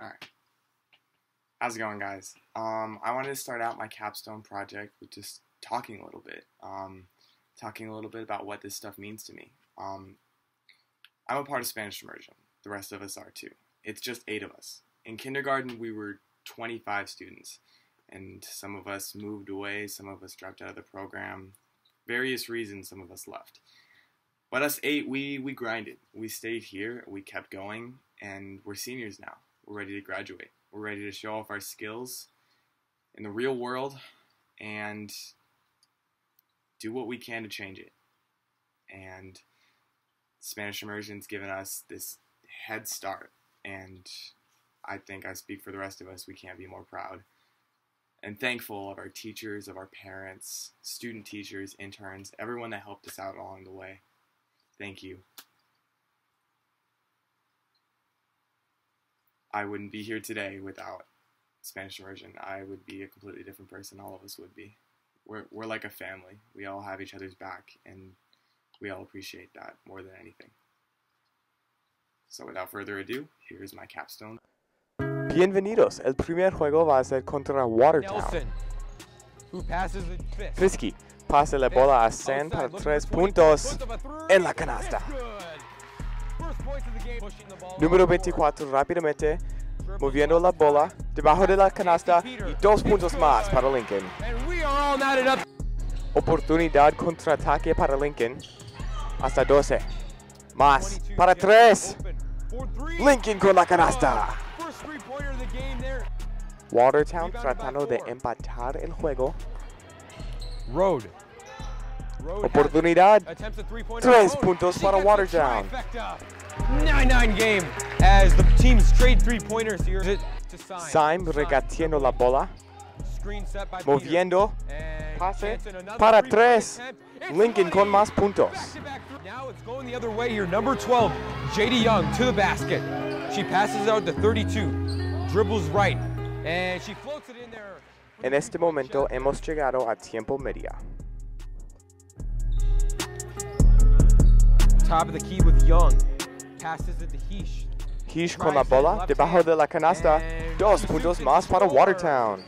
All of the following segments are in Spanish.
Alright. How's it going, guys? Um, I wanted to start out my capstone project with just talking a little bit. Um, talking a little bit about what this stuff means to me. Um, I'm a part of Spanish immersion. The rest of us are too. It's just eight of us. In kindergarten, we were 25 students, and some of us moved away, some of us dropped out of the program. Various reasons, some of us left. But us eight, we, we grinded. We stayed here, we kept going, and we're seniors now. We're ready to graduate. We're ready to show off our skills in the real world and do what we can to change it. And Spanish immersion's given us this head start, and I think I speak for the rest of us. We can't be more proud and thankful of our teachers, of our parents, student teachers, interns, everyone that helped us out along the way. Thank you. I wouldn't be here today without Spanish immersion. I would be a completely different person. All of us would be. We're, we're like a family. We all have each other's back, and we all appreciate that more than anything. So without further ado, here's my capstone. Bienvenidos. El primer juego va a ser contra Watertown. Nelson, who passes the fifth. Frisky pasa la bola a San para tres puntos en la canasta. Número 24 rápidamente moviendo la bola debajo de la canasta y dos puntos más para Lincoln. Oportunidad contraataque para Lincoln hasta 12. Más para 3. Open for three. Lincoln con la canasta. Watertown tratando de empatar el juego. Road. Oportunidad. Tres puntos para Watertown. Trifecta. 9-9 game as the teams trade three-pointers here to. Syme regatiendo la bola. Screen set by Moviendo. Pase para tres. Lincoln con más puntos. Now it's going the other way here. Number 12, JD Young to the basket. She passes out to 32, dribbles right, and she floats it in there. En este momento hemos llegado a tiempo media. Top of the key with Young. Hish con la bola debajo de la canasta. Dos puntos más para Watertown.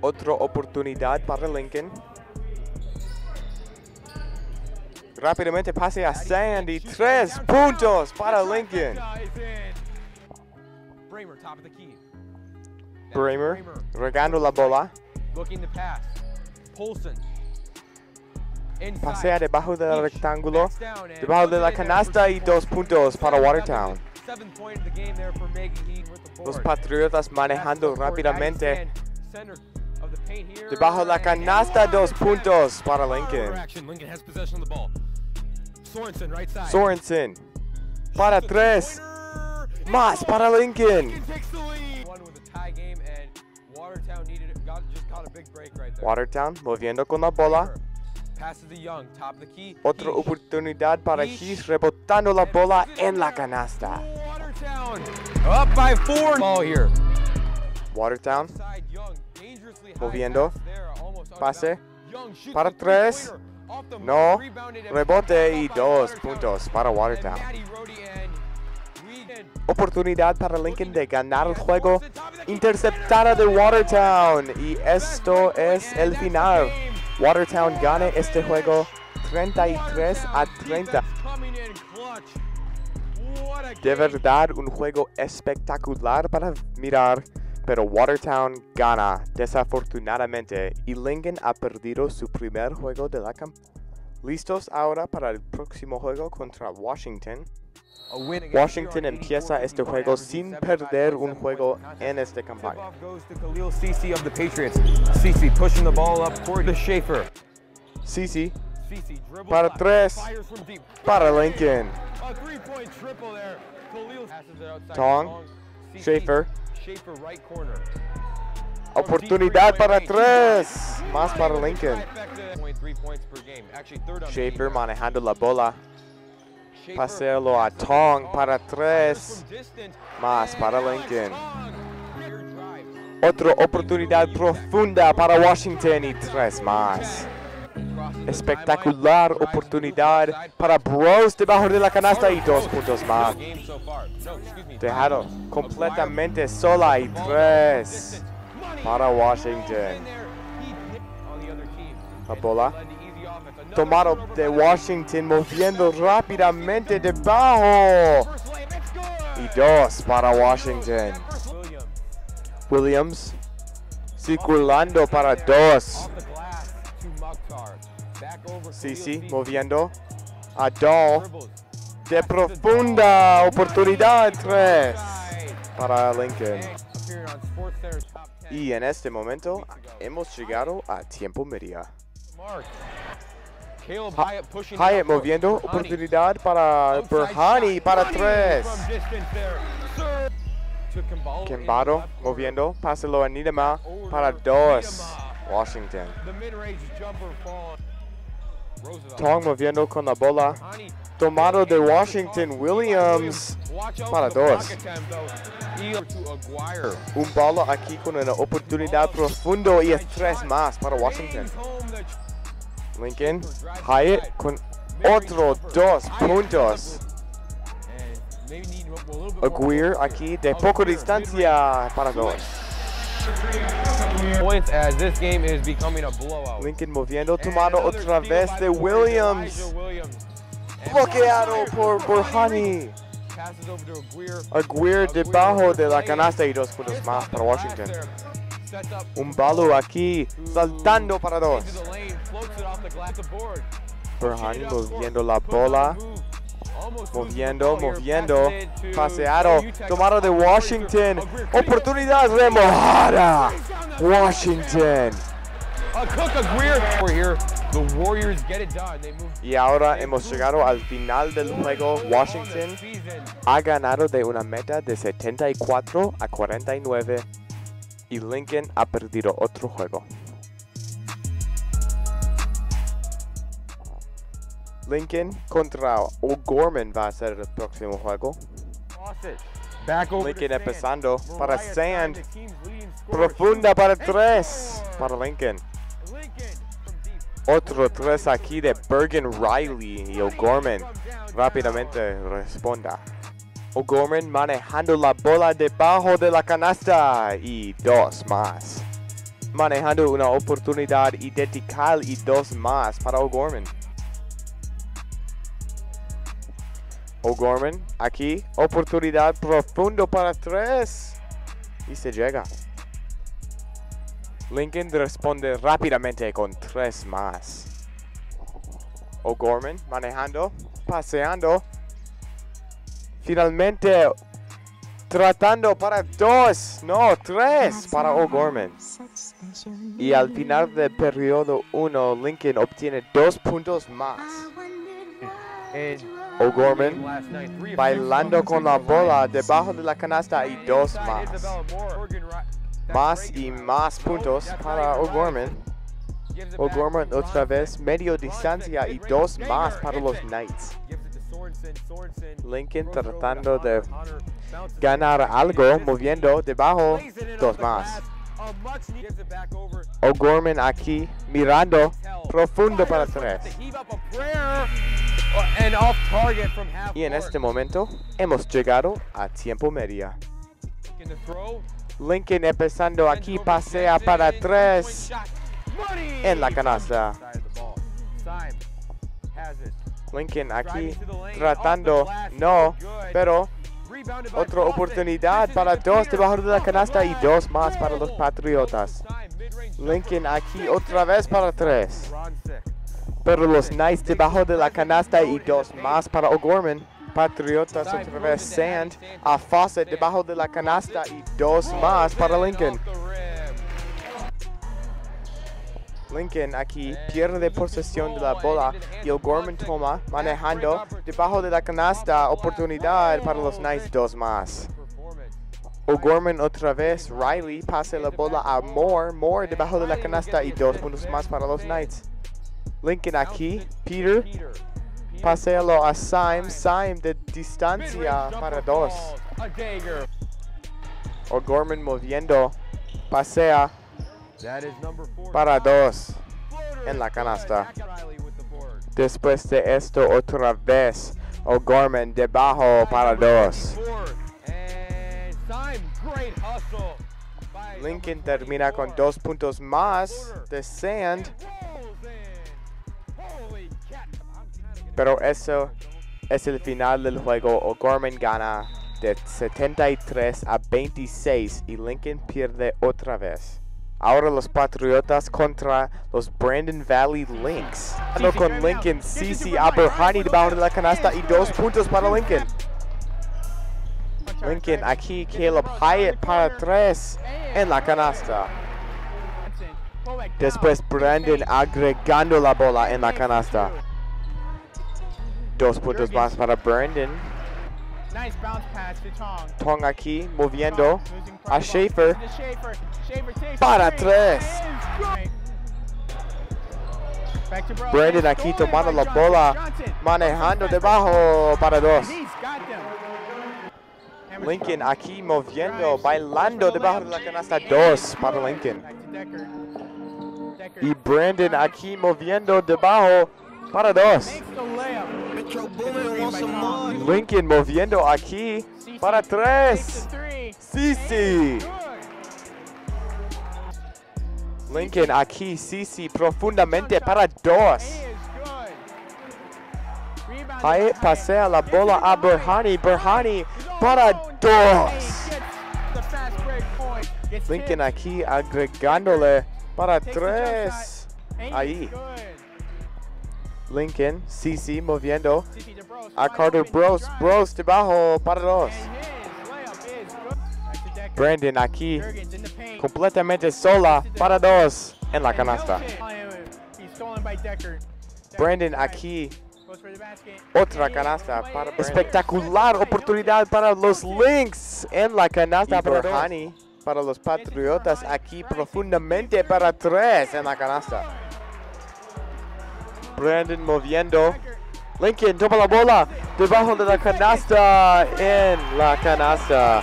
Otra oportunidad para Lincoln. Rápidamente pase a Sandy. Tres puntos para Lincoln. Bramer regando la bola. Pasea debajo del rectángulo. Debajo de la canasta y dos puntos para Watertown. Los. Patriotas manejando rápidamente. Debajo la and canasta, dos puntos para Lincoln. action. Lincoln has possession of the ball. Sorensen. Para tres. Más para Lincoln. Watertown moviendo con la bola. Passes to Young, top of the key. Otra oportunidad para. Heath rebotando la And bola en la canasta. Watertown up by four. Ball here. Watertown Side Young, dangerously high Moviendo. Pase. Para tres. No. Rebote y dos puntos para Watertown. Oportunidad para Lincoln de ganar el juego. Interceptada de Watertown. Y esto es el final. Watertown gana este juego 33 a 30. Coming in clutch. What a De verdad, un juego espectacular para mirar, pero Watertown gana desafortunadamente y Lincoln ha perdido su primer juego de la campaña. ¿Listos ahora para el próximo juego contra Washington? Washington empieza 84-51, este juego sin 75 perder un 27 juego en esta campaña. Dribbles Para tres. para Lincoln. Tong, Schaefer. Oportunidad para tres. Más para Lincoln. Schaefer manejando la bola. Paseo a Tong para tres. Más para Lincoln. Otra oportunidad profunda para Washington y tres más. Espectacular oportunidad para Bros debajo de la canasta y dos puntos más. Dejado completamente sola y tres para Washington. La bola tomado de Washington moviendo rápidamente debajo. Y dos para Washington. Williams circulando para dos. Sí, moviendo. A Dahl. De profunda oportunidad tres para Lincoln. Y en este momento hemos llegado a tiempo media. Hyatt moviendo oportunidad para Burhani para tres. Kembado moviendo, páselo a Nidema para dos. Washington. Tong moviendo con la bola. Tomado de Washington Williams para dos. Un balo aquí con una oportunidad profundo y es tres más para Washington. Lincoln, Hyatt con otro dos puntos. Aguirre aquí de poca distancia para dos. Points as this game is becoming a blowout. Lincoln moviendo, tomado otra vez de Williams. Bloqueado por Burhani. Aguirre. Debajo de la canasta y dos puntos más para Washington. Un balo aquí, saltando para dos. Board. Burhani moviendo la bola. Moviendo, moviendo. Paseado. Tomado de Washington. Oportunidad remojada. Washington. Y ahora hemos llegado al final del juego. Washington ha ganado de una meta de 74 a 49 y Lincoln ha perdido otro juego. Lincoln contra O'Gorman va a ser el próximo juego. Back over Lincoln Sand. empezando para Sand. Profunda para tres para Lincoln. Otro tres aquí de Bergen Riley y O'Gorman. Rápidamente responda. O'Gorman manejando la bola debajo de la canasta y dos más. Manejando una oportunidad identical y dos más para O'Gorman. O'Gorman aquí, oportunidad profundo para tres. Y se llega. Lincoln responde rápidamente con tres más. O'Gorman manejando, paseando. Finalmente tratando para dos, no, tres para O'Gorman. Y al final del periodo 1, Lincoln obtiene dos puntos más. O'Gorman bailando con la bola debajo de la canasta y dos más. Más y más puntos para O'Gorman. O'Gorman otra vez medio distancia y dos más para los. Knights. Lincoln tratando de ganar algo moviendo debajo dos más. O'Gorman aquí mirando profundo para tres. Y en este momento hemos llegado a tiempo media. Lincoln empezando aquí pasea para tres. en la canasta. Lincoln aquí tratando, no, pero otra oportunidad para dos debajo de la canasta y dos más para los. Patriotas. Lincoln aquí otra vez para tres. Pero los Knights debajo de la canasta y dos más para O'Gorman. Patriotas otra vez Sand. A Fawcett debajo de la canasta y dos más para Lincoln. Lincoln aquí pierde posesión de la bola y O'Gorman toma manejando debajo de la canasta. Oportunidad para los Knights dos más. O'Gorman otra vez. Riley pasa la bola a Moore. Moore debajo de la canasta y dos puntos más para los Knights. Lincoln aquí. Peter Peter. Paséalo a Syme, Syme de distancia para dos. O'Gorman moviendo, pasea That is number four. para dos en la canasta. Después de esto, otra vez, O'Gorman debajo para dos. Lincoln termina con 44. dos puntos más de Sand, pero eso es el final del juego. O'Gorman gana de 73 a 26 y Lincoln pierde otra vez. Ahora los Patriotas contra los Brandon Valley Lynx. Ando con Lincoln, CC Aberhani debajo de la canasta y dos puntos para Lincoln. Lincoln aquí, Caleb Hyatt para tres en la canasta. Después Brandon agregando la bola en la canasta. Dos puntos más para Brandon. Nice bounce pass to Tong. Tong aquí moviendo a. Schaefer. Schaefer. Para tres. Brandon aquí tomando la bola, manejando debajo para dos. Lincoln aquí moviendo, bailando debajo de la canasta. Dos para. Lincoln. Y Brandon aquí moviendo debajo para dos. Lincoln moviendo aquí para tres. Good. Lincoln aquí, CC profundamente para dos. Hyatt. pasea la bola a Berhani. Berhani para dos. Lincoln aquí agregándole para tres. Ahí. Lincoln, CC moviendo a Carter. Bros. Bros debajo para dos. Brandon aquí completamente sola para dos en la canasta. Brandon aquí otra canasta para Brandon. espectacular oportunidad para los Lynx en la canasta para. Berhani para los Patriotas aquí profundamente para tres en la canasta. Brandon moviendo. Lincoln toma la bola debajo de la canasta en la canasta.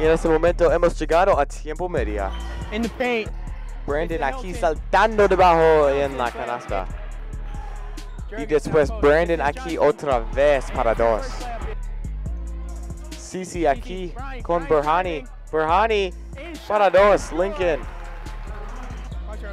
Y en este momento hemos llegado a tiempo media. In the paint. Brandon aquí saltando debajo en la canasta. Y después. Brandon aquí otra vez para dos. Cici aquí con Berhani. Berhani para dos. Lincoln.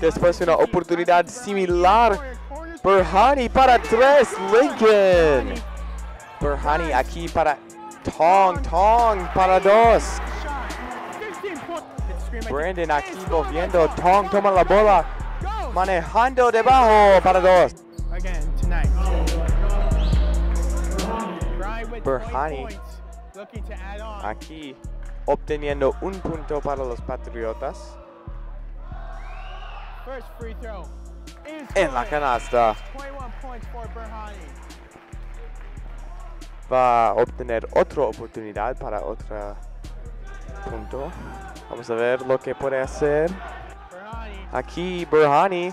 Después una oportunidad similar. Berhani para tres. Lincoln. Berhani aquí para Tong. Tong para dos. Brandon aquí moviendo. Tong toma la bola. Manejando debajo para dos. Berhani. 20 points, Looking to add on. Aquí obteniendo un punto para los Patriotas. First free throw. En la canasta 21 points for Berhani. va a obtener otra oportunidad para otro punto. Vamos a ver lo que puede hacer. Aquí Berhani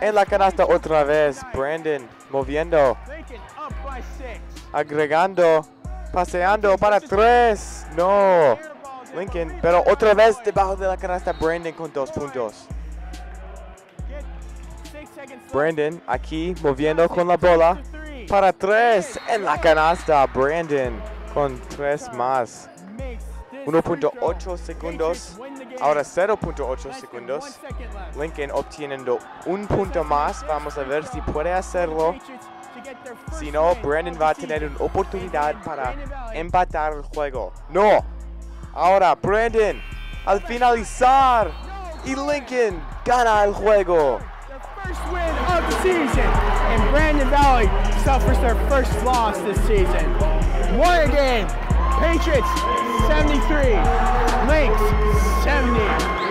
en la canasta otra vez. Brandon moviendo, agregando, paseando para tres. No. Lincoln, pero otra vez debajo de la canasta Brandon con dos puntos. Brandon aquí moviendo con la bola para tres en la canasta. Brandon con tres más. Makes this free 1.8 throw. segundos. Ahora 0.8 Less than segundos. Lincoln obteniendo un punto más. Vamos a ver si puede hacerlo. Si no, Brandon va a tener una oportunidad para empatar el juego. No. Ahora Brandon al finalizar y Lincoln gana el juego. First win of the season. And Brandon Valley suffers their first loss this season. What a game. Patriots 73, Lynx 70.